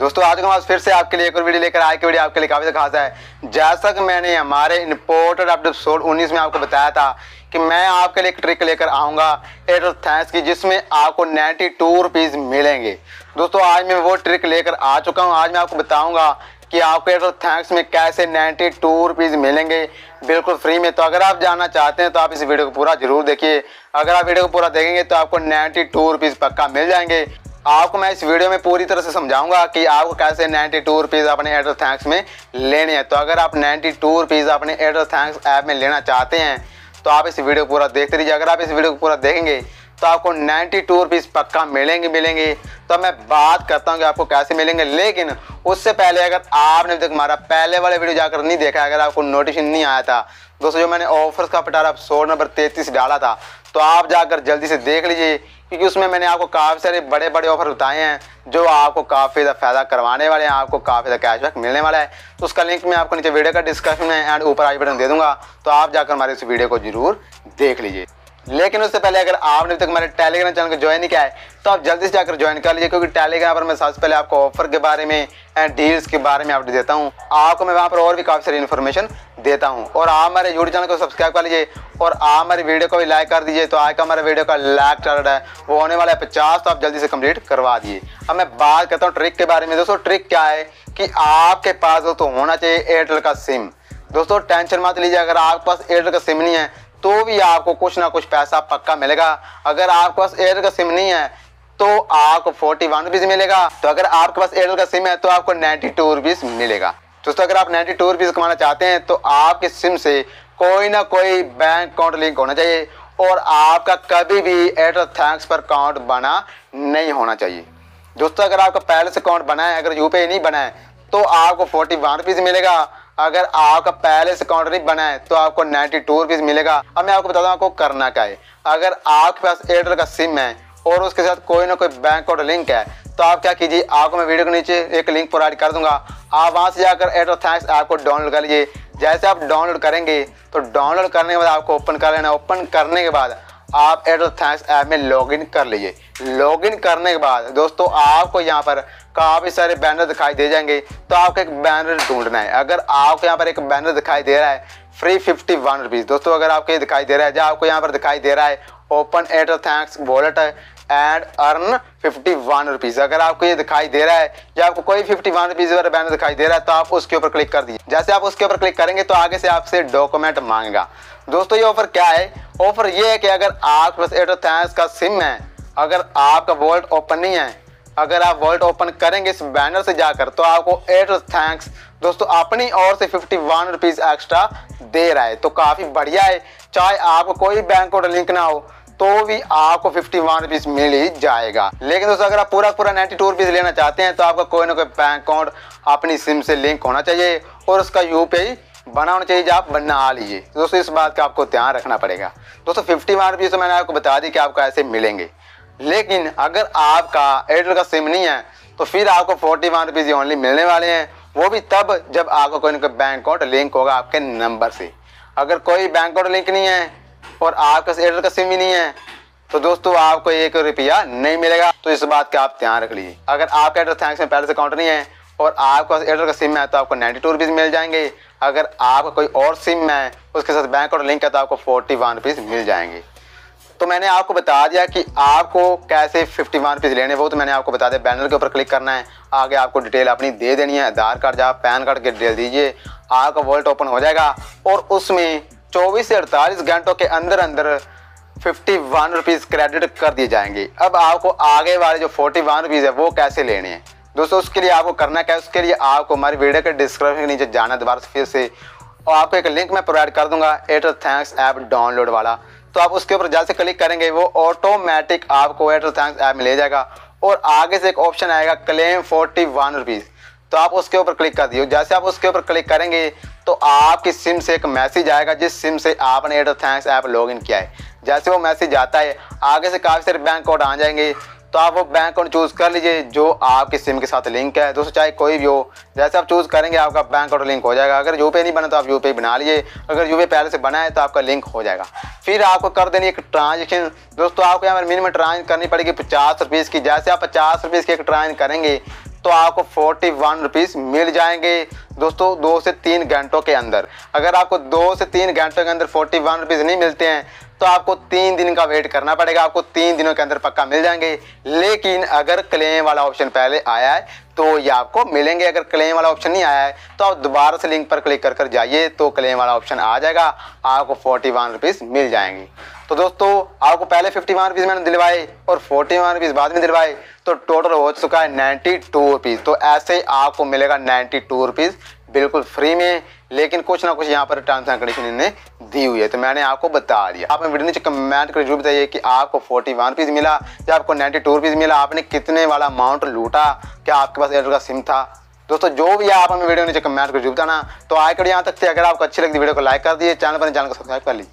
दोस्तों, आज हम आज फिर से आपके लिए एक और वीडियो लेकर आए। की वीडियो आपके लिए काफ़ी खास है। जैसा कि मैंने हमारे इम्पोर्टेड एपिसोड 19 में आपको बताया था कि मैं आपके लिए एक ट्रिक लेकर आऊँगा एयरटेल थैंक्स की, जिसमें आपको नाइन्टी टू रुपीज़ मिलेंगे। दोस्तों, आज मैं वो ट्रिक लेकर आ चुका हूँ। आज मैं आपको बताऊँगा कि आपको एयरटेल थैंक्स में कैसे नाइन्टी टू रुपीज़ मिलेंगे। बिल्कुल फ्री में। तो अगर आप जानना चाहते हैं तो आप इस वीडियो को पूरा ज़रूर देखिए। अगर आप वीडियो को पूरा देखेंगे तो आपको नाइन्टी टू रुपीज़ पक्का मिल जाएँगे। आपको मैं इस वीडियो में पूरी तरह से समझाऊँगा कि आपको कैसे नाइन्टी टू रुपीज़ अपने एयरटेल थैंक्स में लेने हैं। तो अगर आप नाइन्टी टू रुपीज़ अपने एयरटेल थैंक्स ऐप में लेना चाहते हैं तो आप इस वीडियो पूरा देखते रहिए। अगर आप इस वीडियो को पूरा देखेंगे तो आपको नाइन्टी टू रुपीज़ पक्का मिलेंगे मिलेंगे। तो मैं बात करता हूँ कि आपको कैसे मिलेंगे, लेकिन उससे पहले अगर आपने अभी तक हमारा पहले वाले वीडियो जाकर नहीं देखा, अगर आपको नोटिफिकेशन नहीं आया था, दोस्तों, जो मैंने ऑफर्स का पटारा एपिसोड नंबर तैतीस डाला था तो आप जाकर जल्दी से देख लीजिए, क्योंकि उसमें मैंने आपको काफ़ी सारे बड़े बड़े ऑफ़र बताए हैं, जो आपको काफ़ी ज़्यादा फ़ायदा करवाने वाले हैं, आपको काफ़ी ज़्यादा कैशबैक मिलने वाला है। तो उसका लिंक मैं आपको नीचे वीडियो का डिस्क्रिप्शन में एंड ऊपर आई बटन दे दूँगा तो आप जाकर हमारे इस वीडियो को ज़रूर देख लीजिए। लेकिन उससे पहले अगर आपने अभी तक हमारे टेलीग्राम चैनल को ज्वाइन नहीं किया है तो आप जल्दी से जाकर ज्वाइन कर लीजिए, क्योंकि टेलीग्राम पर मैं सबसे पहले आपको ऑफ़र के बारे में एंड डील्स के बारे में अपडेट देता हूँ। आपको मैं वहाँ पर और भी काफ़ी सारी इन्फॉर्मेशन देता हूँ। और आप हमारे यूट्यूब चैनल को सब्सक्राइब कर लीजिए, और आप हमारी वीडियो को भी लाइक कर दीजिए तो आज का हमारे वीडियो का लाइक टारगेट है, वो होने वाला है पचास तो आप जल्दी से कंप्लीट करवा दिए। अब मैं बात करता हूँ ट्रिक के बारे में। दोस्तों ट्रिक क्या है कि आपके पास दोस्तों होना चाहिए एयरटेल का सिम दोस्तों टेंशन मत लीजिए, अगर आपके पास एयरटेल का सिम नहीं है तो भी आपको कुछ ना कुछ पैसा पक्का मिलेगा। अगर आपके पास एयरटेल का सिम नहीं है तो आपको फोर्टी वन रुपीज़ मिलेगा। तो अगर आपके पास एयरटेल का सिम है तो आपको नाइन्टी टू रुपीज़ मिलेगा। दोस्तों, अगर आप नाइन्टी टू रुपीज़ कमाना चाहते हैं तो आपके सिम से कोई ना कोई बैंक अकाउंट लिंक होना चाहिए और आपका कभी भी एयरटेल थैंक्स पर अकाउंट बना नहीं होना चाहिए। दोस्तों, अगर आपका पहले से अकाउंट बना है, अगर यूपीआई नहीं बना है तो आपको फोर्टी वन रुपीज़ मिलेगा। अगर आपका पहले से अकाउंट नहीं बना है तो आपको नाइन्टी टू रुपीज़ मिलेगा। अब मैं आपको बता दूँ आपको करना क्या है। अगर आपके पास एयरटेल का सिम है और उसके साथ कोई ना कोई बैंक अकाउंट लिंक है तो आप क्या कीजिए, आपको मैं वीडियो के नीचे एक लिंक प्रोवाइड कर दूँगा। आप वहाँ से जाकर एयरटेल थैंक्स ऐप को डाउनलोड कर लीजिए। जैसे आप डाउनलोड करेंगे तो डाउनलोड करने के बाद आपको ओपन कर लेना। ओपन करने के बाद आप एयरटेल थैंक्स ऐप में लॉगिन कर लीजिए। लॉगिन करने के बाद, दोस्तों, आपको यहाँ पर काफ़ी सारे बैनर दिखाई दे जाएँगे। तो आपको एक बैनर ढूंढना है। अगर आपको यहाँ पर एक बैनर दिखाई दे रहा है फ्री फिफ्टी वन रुपीज़ दोस्तों, अगर आपको ये दिखाई दे रहा है, जो आपको यहाँ पर दिखाई दे रहा है open Airtel thanks wallet and earn fifty one rupees अगर आपको ये दिखाई दे रहा है, या आपको कोई फिफ्टी वन रुपीज़ वाला बैनर दिखाई दे रहा है तो आप उसके ऊपर क्लिक कर दीजिए। जैसे आप उसके ऊपर क्लिक करेंगे तो आगे से आपसे डॉक्यूमेंट मांगेगा। दोस्तों, ये ऑफ़र क्या है? ऑफ़र ये है कि अगर आपके पास एयरटेल थैंक्स का सिम है अगर आपका वॉल्ट ओपन नहीं है, अगर आप वॉल्ट ओपन करेंगे इस बैनर से जाकर तो आपको एयरटेल थैंक्स दोस्तों, अपनी ओर से फिफ्टी वन रुपीज़ एक्स्ट्रा दे रहा है। तो काफ़ी बढ़िया है। चाहे आपको कोई बैंक कोड लिंक ना हो तो भी आपको फिफ्टी वन रुपीज़ मिल ही जाएगा। लेकिन दोस्तों, अगर आप पूरा पूरा नाइन्टी टू रुपीज़ लेना चाहते हैं तो आपका कोई ना कोई बैंक अकाउंट अपनी सिम से लिंक होना चाहिए और उसका यूपीआई बना होना चाहिए आप बना लीजिए। दोस्तों, इस बात का आपको ध्यान रखना पड़ेगा। दोस्तों फिफ्टी वन रुपीज़ तो मैंने आपको बता दी कि आपको ऐसे मिलेंगे। लेकिन अगर आपका एयरटेल का सिम नहीं है तो फिर आपको फोर्टी वन रुपीज़ ओनली मिलने वाले हैं। वो भी तब जब आपका कोई ना कोई बैंक अकाउंट लिंक होगा आपके नंबर से। अगर कोई बैंक अकाउंट लिंक नहीं है और आपका एयरटेल का सिम ही नहीं है तो दोस्तों आपको एक रुपया नहीं मिलेगा। तो इस बात का आप ध्यान रख लीजिए। अगर आपका एयरटेल थैंक्स में पहले से अकाउंट नहीं है और आपका एयरटेल का सिम है तो आपको नाइन्टी टू रुपीज़ मिल जाएँगे। अगर आपका कोई और सिम है, उसके साथ बैंक अकाउंट लिंक है तो आपको फोर्टी वन रुपीज़ मिल जाएँगे। तो मैंने आपको बता दिया कि आपको कैसे फिफ्टी वन रुपीज़ लेने वो तो मैंने आपको बता दिया। बैनर के ऊपर क्लिक करना है। आगे आपको डिटेल अपनी दे देनी है। आधार कार्ड जहाँ पैन कार्ड की डिटेल दीजिए। आपका वॉलेट ओपन हो जाएगा। और उसमें चौबीस से अड़तालीस घंटों के अंदर अंदर फिफ्टी वन रुपीज़ क्रेडिट कर दिए जाएँगे। अब आपको आगे वाले जो फोर्टी वन रुपीज़ है, वो कैसे लेने हैं? दोस्तों, उसके लिए आपको करना क्या है? उसके लिए आपको हमारी वीडियो के डिस्क्रिप्शन के नीचे जाना दोबारा फिर से। और आपको एक लिंक मैं प्रोवाइड कर दूँगा। एयरटेल थैंक्स ऐप डाउनलोड वाला। तो आप उसके ऊपर जैसे क्लिक करेंगे, वो ऑटोमेटिक आपको एयरटेल थैंक्स ऐप में ले जाएगा और आगे से एक ऑप्शन आएगा क्लेम फोर्टी वन रुपीज़ तो आप उसके ऊपर क्लिक कर दिए जैसे आप उसके ऊपर क्लिक करेंगे तो आपकी सिम से एक मैसेज आएगा, जिस सिम से आपने एयरटेल थैंक्स ऐप लॉगिन किया है। जैसे वो मैसेज आता है, आगे से काफ़ी सारे बैंक कोड आ जाएँगे। तो आप वो बैंक अकाउंट चूज़ कर लीजिए, जो आपके सिम के साथ लिंक है। दोस्तों, चाहे कोई भी हो, जैसे आप चूज़ करेंगे, आपका बैंक अकाउंट लिंक हो जाएगा। अगर यूपीआई नहीं बना तो आप यूपीआई बना लीजिए। अगर यूपीआई पहले से बना है तो आपका लिंक हो जाएगा। फिर आपको कर देनी एक ट्रांजेक्शन दोस्तों, आपको यहाँ पर मिनिमम ट्रांज करनी पड़ेगी पचास रुपीज़ की। जैसे आप पचास रुपीज़ की एक ट्रांज करेंगे तो आपको फोर्टी वन मिल जाएँगे। दोस्तों, दो से तीन घंटों के अंदर। अगर आपको दो से तीन घंटों के अंदर फोर्टी वन रुपीज़ नहीं मिलते हैं तो आपको तीन दिन का वेट करना पड़ेगा, आपको तीन दिनों के अंदर पक्का मिल जाएँगे। लेकिन अगर क्लेम वाला ऑप्शन पहले आया है तो ये आपको मिलेंगे। अगर क्लेम वाला ऑप्शन नहीं आया है तो आप दोबारा से लिंक पर क्लिक कर कर जाइए तो क्लेम वाला ऑप्शन आ जाएगा। आपको फोर्टी वन रुपीज़ मिल जाएँगे। तो दोस्तों, आपको पहले फिफ्टी वन रुपीज़ मैंने दिलवाए और फोर्टी वन रुपीज़ बाद में दिलवाए तो टोटल हो चुका है नाइन्टी टू रुपीज़ तो ऐसे आपको मिलेगा नाइन्टी टू रुपीज़ बिल्कुल फ्री में। लेकिन कुछ ना कुछ यहाँ पर टर्म्स एंड कंडीशन इन्हें दी हुई है। तो मैंने आपको बता दिया। आपने वीडियो नीचे कमेंट कर ज़रूर बताइए कि आपको फोर्टी वन रुपीज़ मिला, या आपको नाइन्टी टू रुपीज़ मिला, आपने कितने वाला अमाउंट लूटा, क्या आपके पास एयरटेल का सिम था? दोस्तों, जो भी आप हमें वीडियो नीचे कमेंट कर ज़रूर बताना। तो आए कर यहाँ तक थे। अगर आपको अच्छी लगती वीडियो को लाइक कर दिए चैनल पर चैनल को सब्सक्राइब कर लीजिए।